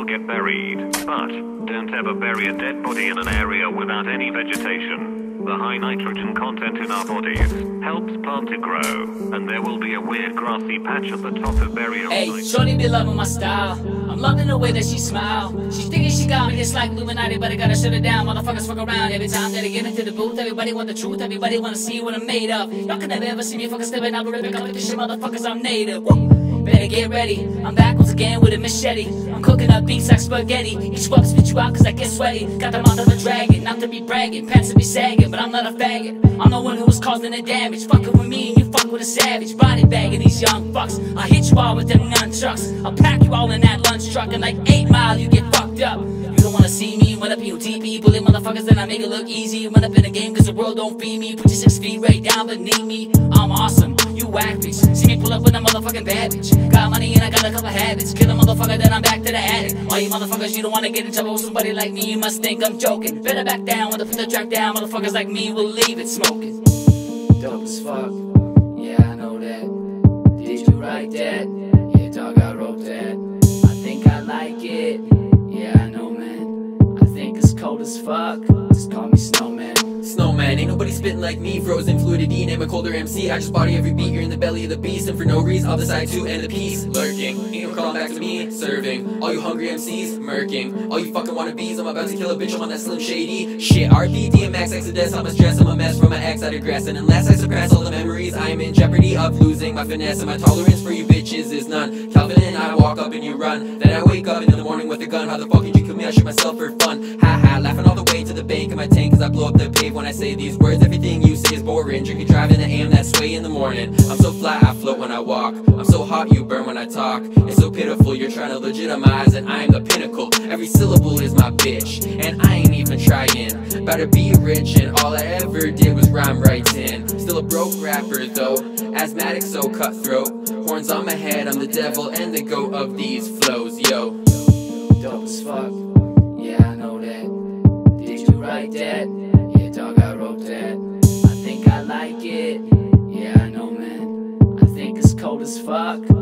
will get buried. But don't ever bury a dead body in an area without any vegetation. The high nitrogen content in our bodies helps plant to grow, and there will be a weird grassy patch at the top of burial Hey, site. Shorty be loving my style. I'm loving the way that she smile. She thinking she got me, it's like Illuminati, but I gotta shut it down. Motherfuckers fuck around every time that I get into the booth. Everybody want the truth, everybody wanna see what I'm made of. Y'all can never ever see me fucking stepping out the ribbon. Come with this shit, motherfuckers, I'm native. Woo. Better get ready. I'm back once again with a machete. I'm cooking up beats like spaghetti. Each fuck spit you out cause I get sweaty. Got the mouth of a dragon, not to be bragging. Pants to be sagging, but I'm not a faggot. I'm the one who was causing the damage. Fucking with me and you fuck with a savage. Body bagging these young fucks. I hit you all with them nunchucks. I'll pack you all in that lunch truck. And like 8 Mile, you get fucked up. You don't wanna see me run up in your TP. Bullet motherfuckers, then I make it look easy. Run up in the game cause the world don't feed me. Put your six feet right down beneath me. I'm awesome, you whack bitch. See me pull up with a motherfucking bad bitch. Got money and I got a couple habits. Kill a motherfucker, then I'm back to the attic. All you motherfuckers, you don't wanna get in trouble with somebody like me. You must think I'm joking. Better back down when I put the track down. Motherfuckers like me will leave it smoking. Dope as fuck. Yeah, I know that. Did you write that? Yeah, dog, I wrote that. I think I like it. Yeah, I know, man. I think it's cold as fuck. Just call me Snowman. Snowman, ain't nobody spitting like me. Frozen fluidity, name a colder MC. I just body every beat, you're in the belly of the beast. And for no reason, I'll decide to end the peace. Lurking, ain't no crawling back to me. Serving, all you hungry MCs, murking. All you fucking wannabes, I'm about to kill a bitch, I'm on that slim shady. Shit, RP, DMX, Exodus, I'm a stress, I'm a mess from my ex of grass. And unless I suppress all the memories, I'm in jeopardy of losing my finesse. And my tolerance for you bitches is none. Calvin and I walk up and you run. Then I wake up in the morning with a gun. How the fuck did you kill me? I shoot myself for fun. Ha ha, laughing all the way to the bank in my tank, cause I blow up the pave when I say these words. Everything you say is boring. Drinking, driving the AM, that sway in the morning. I'm so flat, I float when I walk. I'm so hot, you burn when I talk. It's so pitiful, you're trying to legitimize that I'm the pinnacle. Every syllable is my bitch, and I ain't even trying. About to be rich, and all I ever did was rhyme in. Still a broke rapper though, asthmatic, so cutthroat. Horns on my head, I'm the devil and the goat of these flows, yo. Dope as fuck. As fuck.